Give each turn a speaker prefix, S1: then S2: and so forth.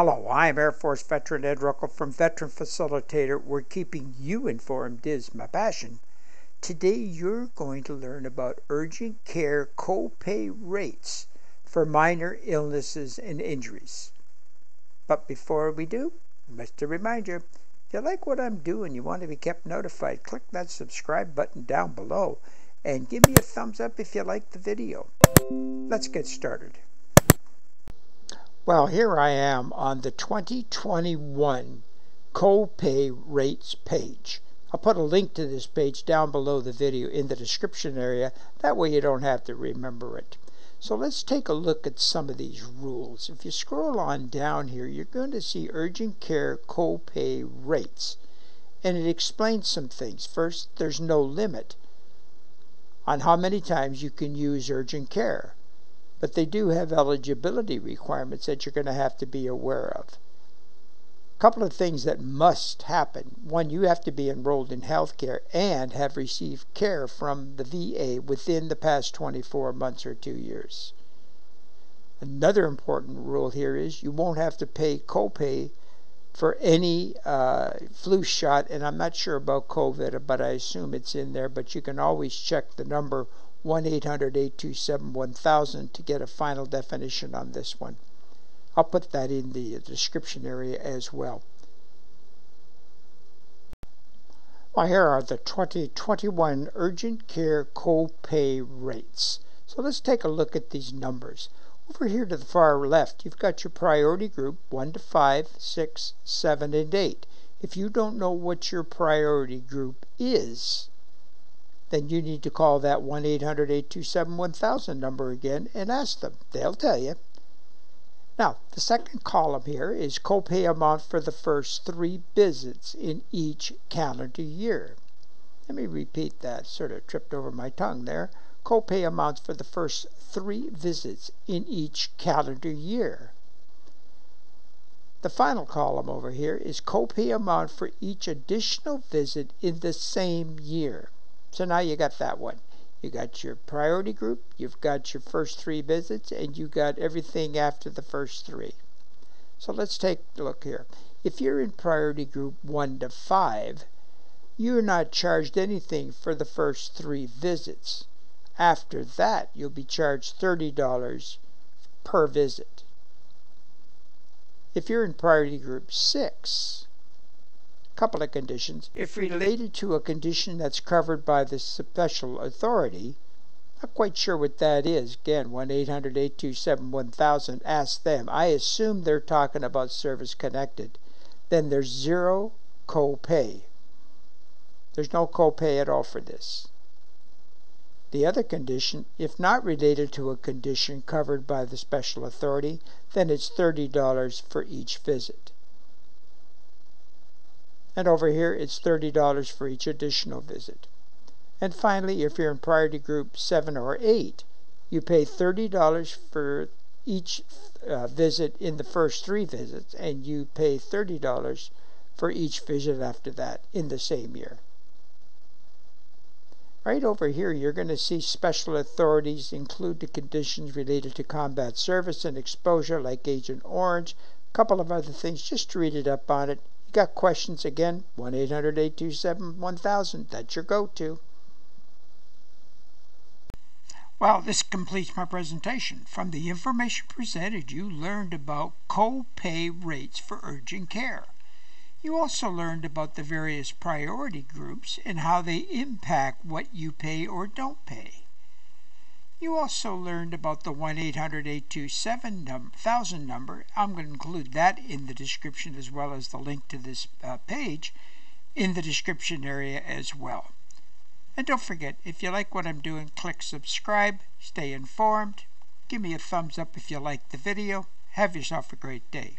S1: Hello, I'm Air Force veteran Ed Ruckle from Veteran Facilitator. We're keeping you informed is my passion. Today you're going to learn about urgent care copay rates for minor illnesses and injuries. But before we do, just a reminder, if you like what I'm doing, you want to be kept notified, click that subscribe button down below and give me a thumbs up if you like the video. Let's get started. Well, here I am on the 2021 copay rates page. I'll put a link to this page down below the video in the description area. That way you don't have to remember it. So let's take a look at some of these rules. If you scroll on down here, you're going to see urgent care copay rates. And it explains some things. First, there's no limit on how many times you can use urgent care but they do have eligibility requirements that you're going to have to be aware of. A couple of things that must happen. One, you have to be enrolled in health care and have received care from the VA within the past 24 months or two years. Another important rule here is you won't have to pay copay for any uh, flu shot, and I'm not sure about COVID, but I assume it's in there. But you can always check the number 1 800 827 1000 to get a final definition on this one. I'll put that in the description area as well. Well, here are the 2021 urgent care copay rates. So let's take a look at these numbers. Over here to the far left, you've got your priority group 1 to 5, 6, 7, and 8. If you don't know what your priority group is, then you need to call that 1 800 827 1000 number again and ask them. They'll tell you. Now, the second column here is copay amount for the first three visits in each calendar year. Let me repeat that, sort of tripped over my tongue there. Copay amounts for the first three visits in each calendar year. The final column over here is copay amount for each additional visit in the same year. So now you got that one. You got your priority group, you've got your first three visits, and you got everything after the first three. So let's take a look here. If you're in priority group 1 to 5, you're not charged anything for the first three visits. After that, you'll be charged $30 per visit. If you're in priority group 6, couple of conditions. If related to a condition that's covered by the special authority, not quite sure what that is. Again, 1 800 827 1000. Ask them. I assume they're talking about service connected. Then there's zero copay. There's no copay at all for this. The other condition, if not related to a condition covered by the special authority, then it's $30 for each visit. And over here, it's $30 for each additional visit. And finally, if you're in priority group 7 or 8, you pay $30 for each uh, visit in the first three visits, and you pay $30 for each visit after that in the same year. Right over here, you're going to see special authorities include the conditions related to combat service and exposure, like Agent Orange, a couple of other things. Just read it up on it. Got questions again? 1 800 827 1000. That's your go to. Well, this completes my presentation. From the information presented, you learned about co-pay rates for urgent care. You also learned about the various priority groups and how they impact what you pay or don't pay. You also learned about the 1 800 827 1000 number. I'm going to include that in the description as well as the link to this uh, page in the description area as well. And don't forget, if you like what I'm doing, click subscribe, stay informed, give me a thumbs up if you like the video. Have yourself a great day.